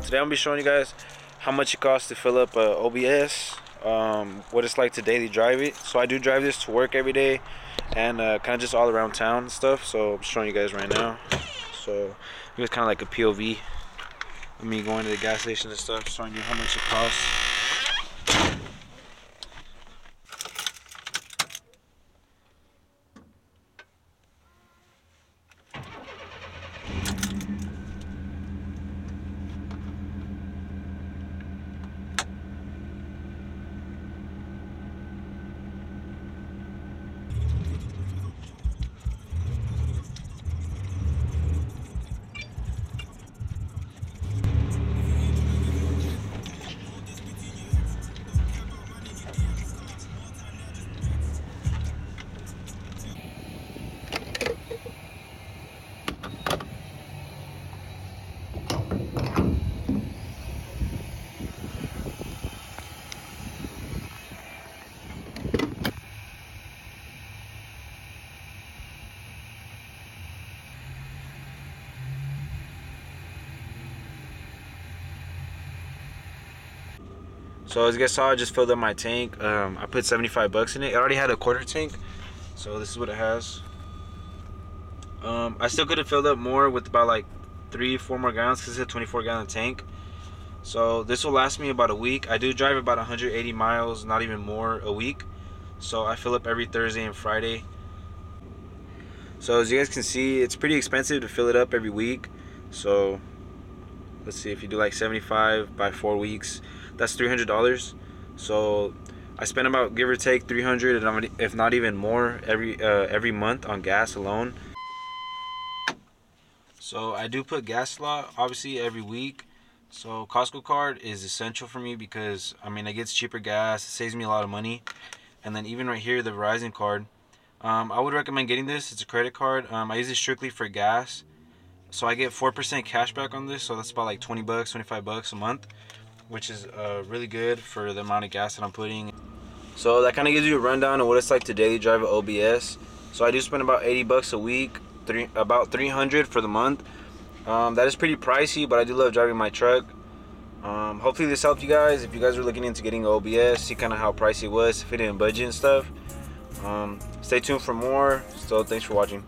today I'm gonna be showing you guys how much it costs to fill up a OBS, um, what it's like to daily drive it. So I do drive this to work every day and uh, kind of just all around town stuff. So I'm showing you guys right now. So it was kind of like a POV of me going to the gas station and stuff, showing you how much it costs. So as you guys saw, I just filled up my tank. Um, I put 75 bucks in it. It already had a quarter tank, so this is what it has. Um, I still could have filled up more with about like three, four more gallons because it's a 24 gallon tank. So this will last me about a week. I do drive about 180 miles, not even more a week. So I fill up every Thursday and Friday. So as you guys can see, it's pretty expensive to fill it up every week. So let's see if you do like 75 by four weeks that's $300 so I spend about give or take 300 and if not even more every uh, every month on gas alone. So I do put gas slot obviously every week. So Costco card is essential for me because I mean it gets cheaper gas it saves me a lot of money. And then even right here the Verizon card. Um, I would recommend getting this. It's a credit card. Um, I use it strictly for gas. So I get 4% cash back on this. So that's about like 20 bucks 25 bucks a month which is uh, really good for the amount of gas that I'm putting. So that kind of gives you a rundown of what it's like to daily drive an OBS. So I do spend about 80 bucks a week, three about 300 for the month. Um, that is pretty pricey, but I do love driving my truck. Um, hopefully this helped you guys. If you guys are looking into getting an OBS, see kind of how pricey it was, if it didn't budget and stuff. Um, stay tuned for more. So thanks for watching.